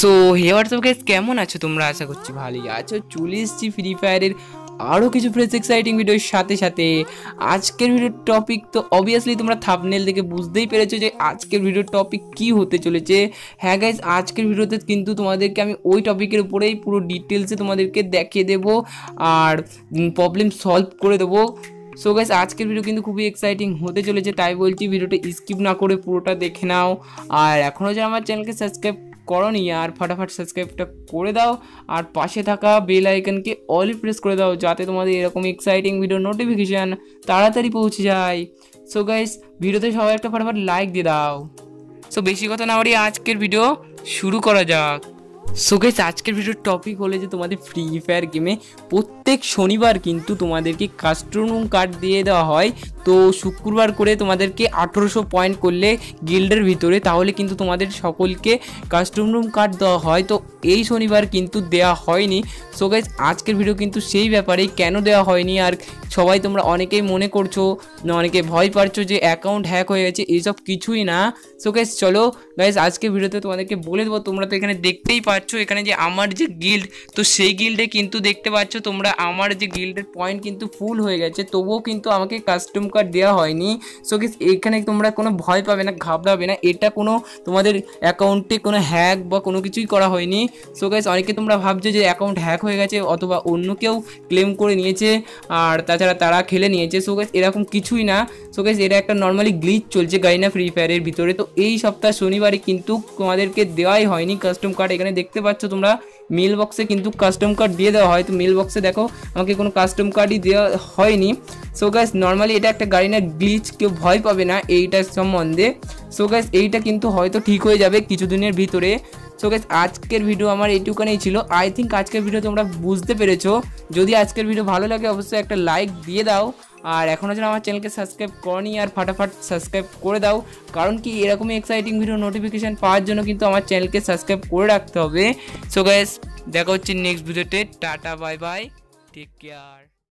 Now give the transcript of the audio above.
So WhatsApp guys কেমন আছো তোমরা? আশা করছি ভালোই আছো। চলে এসেছি ফ্রি ফায়ারের আরও কিছু ফ্রেশ এক্সাইটিং ভিডিওর সাথে সাথে। আজকের ভিডিওর টপিক তো অবভিয়াসলি তোমরা থাপনেল দেখে বুঝতেই পেরেছ যে আজকের ভিডিওর টপিক কি হতে চলেছে। হ্যাঁ গাইজ আজকের ভিডিওতে কিন্তু তোমাদেরকে আমি ওই টপিকের উপরেই পুরো ডিটেলসে তোমাদেরকে দেখিয়ে দেবো আর প্রবলেম সলভ করে দেবো। সো গাইস আজকের ভিডিও কিন্তু খুবই এক্সাইটিং হতে চলেছে, তাই বলছি ভিডিওটা স্কিপ না করে পুরোটা দেখে নাও। আর এখনও যারা আমার চ্যানেলকে সাবস্ক্রাইব করনি, আর ফাটাফাট সাবস্ক্রাইবটা করে দাও, আর পাশে থাকা বেল আইকনকে অল প্রেস করে দাও, যাতে তোমাদের এরকম এক্সাইটিং ভিডিও নোটিফিকেশান তাড়াতাড়ি পৌঁছে যায়। সো গাইস ভিডিওতে সবাই একটা ফাটাফাট লাইক দিয়ে দাও। সো বেশি কথা না বাড়ি আজকের ভিডিও শুরু করা যাক। সো আজকের ভিডিওর টপিক হলে যে তোমাদের ফ্রি ফায়ার গেমে প্রত্যেক শনিবার কিন্তু তোমাদেরকে কাস্টম কার্ড দিয়ে দেওয়া হয়। তো শুক্রবার করে তোমাদেরকে আঠেরোশো পয়েন্ট করলে গিল্ডের ভিতরে, তাহলে কিন্তু তোমাদের সকলকে কাস্টম কার্ড দেওয়া হয়। তো এই শনিবার কিন্তু দেওয়া হয়নি। সো গাইজ আজকের ভিডিও কিন্তু সেই ব্যাপারেই কেন দেওয়া হয়নি? আর সবাই তোমরা অনেকেই মনে করছ অনেকে ভয় পাচ্ছ যে অ্যাকাউন্ট হ্যাক হয়ে গেছে এইসব কিছুই না। সো গাইজ চলো গাইজ আজকের ভিডিওতে তোমাদেরকে বলে দেবো, তোমরা তো এখানে দেখতেই পাচ্ছ, এখানে যে আমার যে গিল্ড তো সেই গিল্ডে কিন্তু দেখতে পাচ্ছ, তোমরা আমার যে গিল্ডের পয়েন্ট কিন্তু ফুল হয়ে গেছে, তবুও কিন্তু আমাকে কাস্টম কার্ড দেওয়া হয়নি। সো গেস এখানে তোমরা কোনো ভয় পাবে না, ঘাবড়াবে না, এটা কোনো তোমাদের অ্যাকাউন্টে কোনো হ্যাক বা কোনো কিছুই করা হয়নি। সো গাইস অনেকে তোমরা ভাবছ যে অ্যাকাউন্ট হ্যাক হয়ে গেছে অথবা অন্য কেউ ক্লেম করে নিয়েছে আর তাছাড়া তারা খেলে নিয়েছে। সো গাইস এরকম কিছুই না। সো গাইস এটা একটা নর্মালি গ্লিচ চলছে গাইনা ফ্রি ফায়ারের ভিতরে। তো এই সপ্তাহ শনিবারে কিন্তু তোমাদেরকে দেওয়াই হয়নি কাস্টম কার্ড এখানে দেখতে পাচ্ছ তোমরা মেল বক্সে কিন্তু কাস্টম কার্ড দিয়ে দেওয়া হয়। তো মেল বক্সে দেখো, আমাকে কোনো কাস্টম কার্ডই দেওয়া হয়নি। সো গাইস নর্মালি এটা একটা গাড়ি না গ্লিচ কেউ ভয় পাবে না এইটার সম্বন্ধে। সো গাইস এইটা কিন্তু হয়তো ঠিক হয়ে যাবে কিছুদিনের ভিতরে। সো গাইস আজকের ভিডিও আমার এইটুকানেই ছিল। আই থিঙ্ক আজকের ভিডিও তোমরা বুঝতে পেরেছ। যদি আজকের ভিডিও ভালো লাগে, অবশ্যই একটা লাইক দিয়ে দাও। আর এখনও যেন আমার চ্যানেলকে সাবস্ক্রাইব করনি, আর ফাটাফাট সাবস্ক্রাইব করে দাও। কারণ কি, এরকমই এক্সাইটিং ভিডিও নোটিফিকেশান পাওয়ার জন্য কিন্তু আমার চ্যানেলকে সাবস্ক্রাইব করে রাখতে হবে। সো গাইস দেখা হচ্ছে নেক্সট ভিডিওতে tata bye bye take care